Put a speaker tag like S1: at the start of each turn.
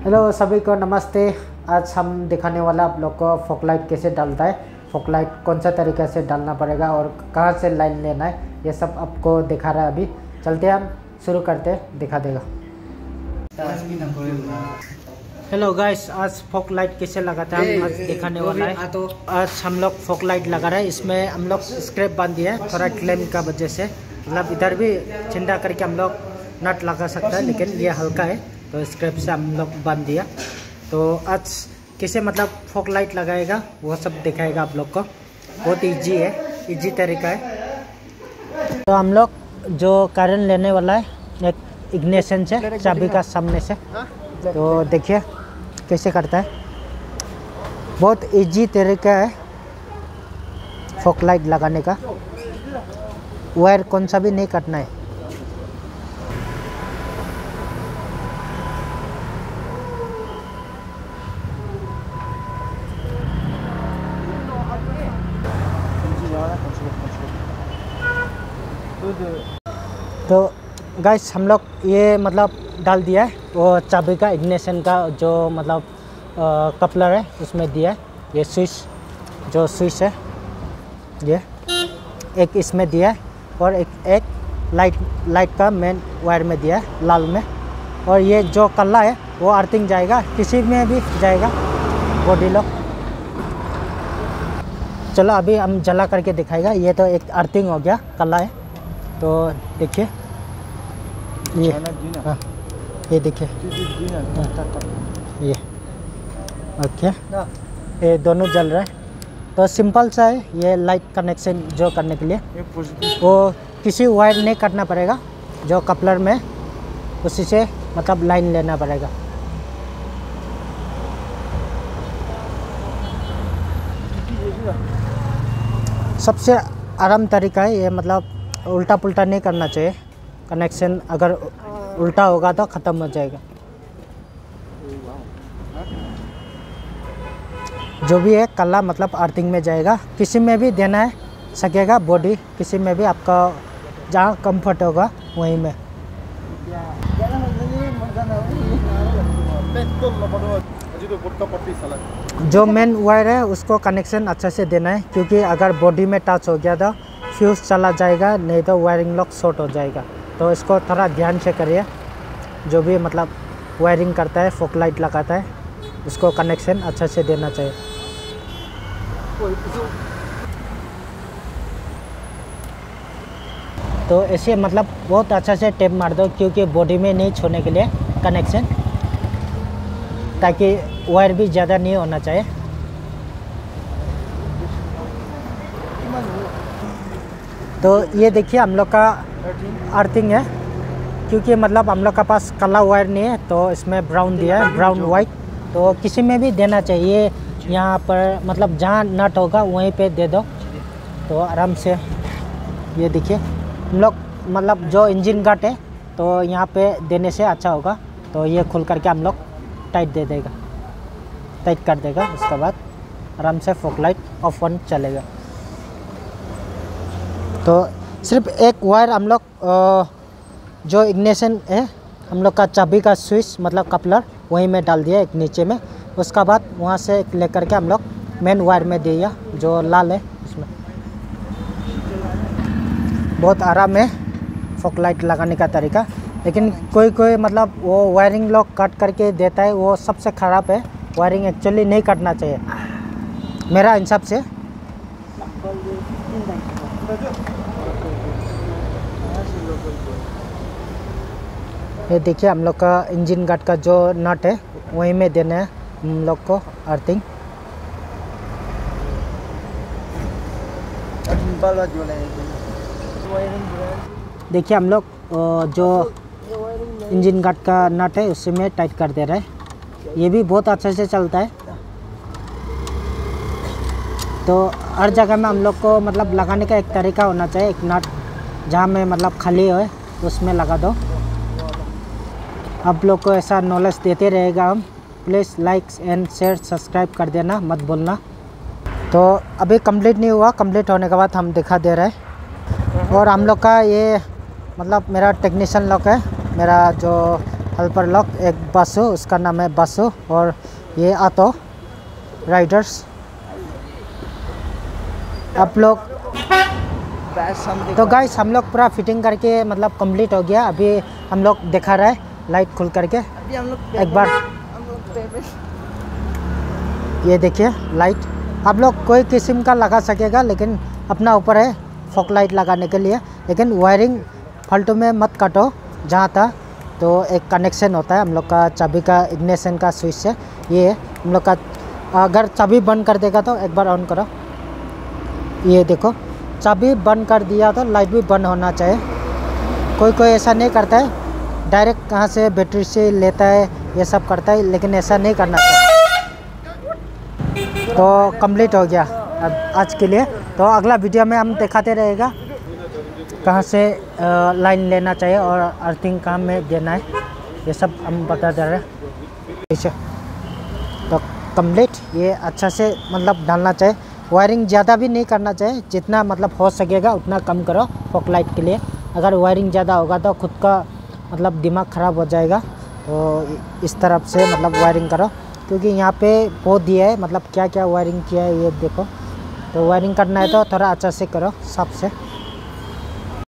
S1: Hello सभी को नमस्ते। आज हम दिखाने वाला आप लोग को फोकलाइट कैसे डालता है। फोकलाइट कौन सा तरीके से डालना पड़ेगा और कहाँ से लाइन लेना है ये सब आपको दिखा रहा है अभी। चलते हैं हम शुरू करते दिखा देगा। हेलो गाइस आज फोक लाइट कैसे लगाते हैं हम आज दिखाने वाला है। तो आज हम लोग फोक लाइट लगा रहे हैं इसमें हम लोग स्क्रैप बाँध दिया है थोड़ा क्लेम का वजह से। मतलब इधर भी चिंता करके हम लोग नट लगा सकता है लेकिन ये हल्का है। तो स्क्रैप से हम लोग बाँध दिया। तो आज कैसे मतलब फोक लाइट लगाएगा, वो सब दिखाएगा आप लोग को। बहुत इजी है इजी तरीका है। तो हम लोग जो कारण लेने वाला है, एक इग्निशन से, चाबी का सामने से। तो देखिए, कैसे करता है। बहुत इजी तरीका है फोक लाइट लगाने का। वायर कौन सा भी नहीं कटना है। तो गाइस हम लोग ये मतलब डाल दिया है। वो चाबी का इग्निशन का जो मतलब कपलर है, उसमें दिया है। ये स्विच, जो स्विच है, ये एक इसमें दिया है और एक एक लाइट लाइट का मेन वायर में दिया है, लाल में। और ये जो कल्ला है, वो अर्थिंग जाएगा, किसी में भी जाएगा बॉडी लोग चलो अभी हम जला करके दिखाएगा। ये तो एक अर्थिंग हो गया कल्ला है। तो देखिए। ये। हाँ। ये देखिए। ये। ओके। ये दोनों जल रहा है। तो सिंपल सा है ये लाइट कनेक्शन जो करने के लिए। वो किसी वायर नहीं करना पड़ेगा जो कपलर में। उसी से मतलब लाइन लेना पड़ेगा। सबसे आराम तरीका है ये मतलब उल्टा पुल्टा नहीं करना चाहिए। कनेक्शन अगर उल्टा होगा तो ख़त्म हो जाएगा। जो भी है कल्ला मतलब अर्थिंग में जाएगा। किसी में भी देना है, सकेगा बॉडी किसी में भी आपका जहाँ कंफर्ट होगा, वहीं में। जो मेन वायर है, उसको कनेक्शन अच्छे से देना है, क्योंकि अगर बॉडी में टच हो गया तो फ्यूज़ चला जाएगा नहीं तो वायरिंग लॉक शॉर्ट हो जाएगा तो इसको थोड़ा ध्यान से करिए जो भी मतलब वायरिंग करता है फोक लाइट लगाता है उसको कनेक्शन अच्छे से देना चाहिए तो ऐसे मतलब बहुत अच्छा से टेप मार दो क्योंकि बॉडी में नहीं छोड़ने के लिए कनेक्शन ताकि वायर भी ज़्यादा नहीं होना चाहिए तो ये देखिए, हम लोग का अर्थिंग है, क्योंकि मतलब हम लोग का पास काला वायर नहीं है तो इसमें ब्राउन दिया है ब्राउन वाइट तो किसी में भी देना चाहिए, यहाँ पर मतलब जहाँ नट होगा, वहीं पे दे दो। तो आराम से, ये देखिए, हम लोग मतलब जो इंजन गार्ड है तो यहाँ पे देने से अच्छा होगा। तो ये खोल करके हम लोग टाइट दे देगा टाइट कर देगा, उसके बाद आराम से फोक लाइट ऑफ़ ऑन चलेगा। तो सिर्फ़ एक वायर हम लोग जो इग्निशन है, हम लोग का चाबी का स्विच मतलब कपलर, वहीं में डाल दिया एक नीचे में। उसका बाद वहाँ से लेकर के हम लोग मेन वायर में दिया, जो लाल है उसमें। बहुत आराम है फोक लाइट लगाने का तरीका। लेकिन कोई कोई मतलब वो वायरिंग लोग कट करके देता है, वो सबसे ख़राब है। वायरिंग एक्चुअली नहीं कटना चाहिए। मेरा हिसाब से ये देखिए, हम लोग का इंजन गार्ड का जो नट है, वहीं में देना है हम लोग को अर्थिंग देखिए, हम लोग जो इंजन गार्ड का नट है, उसी में टाइट कर दे रहे हैं। ये भी बहुत अच्छे से चलता है। तो हर जगह में हम लोग को मतलब लगाने का एक तरीका होना चाहिए, एक नट जहाँ में मतलब खाली हो, उसमें लगा दो। आप लोग को ऐसा नॉलेज देते रहेगा हम। Please like and share subscribe कर देना, मत बोलना तो अभी कंप्लीट नहीं हुआ कंप्लीट होने के बाद हम दिखा दे रहे हैं। और हम लोग का ये मतलब मेरा टेक्नीशियन लोग है, मेरा जो हेल्पर लोग एक बसो, उसका नाम है बसो, और ये ऑटो राइडर्स आप लोग तो गाइस हम लोग पूरा फिटिंग करके मतलब कंप्लीट हो गया। अभी हम लोग दिखा रहे हैं लाइट खुल करके।
S2: अभी हम लोग
S1: एक बार। ये देखिए लाइट आप लोग कोई किस्म का लगा सकेगा लेकिन अपना ऊपर है फॉक लाइट लगाने के लिए। लेकिन वायरिंग फालतू में मत काटो जहाँ था। तो एक कनेक्शन होता है हम लोग का चाबी का इग्निशन का स्विच से। ये है हम लोग का अगर चाबी बंद कर देगा तो एक बार ऑन करो। ये देखो चाबी बंद कर दिया तो लाइट भी बंद होना चाहिए। कोई कोई ऐसा नहीं करता है, डायरेक्ट कहाँ से बैटरी से लेता है, ये सब करता है, लेकिन ऐसा नहीं करना चाहिए। तो कंप्लीट हो गया अब आज के लिए। तो अगला वीडियो में हम दिखाते रहेगा कहाँ से लाइन लेना चाहिए और अर्थिंग कहाँ में देना है, ये सब हम बता दे रहे हैं। तो कंप्लीट ये अच्छा से मतलब डालना चाहिए। वायरिंग ज़्यादा भी नहीं करना चाहिए। जितना मतलब हो सकेगा, उतना कम करो फॉक लाइट के लिए। अगर वायरिंग ज़्यादा होगा तो खुद का मतलब दिमाग ख़राब हो जाएगा। तो इस तरफ़ से मतलब वायरिंग करो। क्योंकि यहाँ पे बहुत दिया है मतलब क्या क्या वायरिंग किया है ये देखो। तो वायरिंग करना है तो थोड़ा अच्छा से करो, साफ़ से।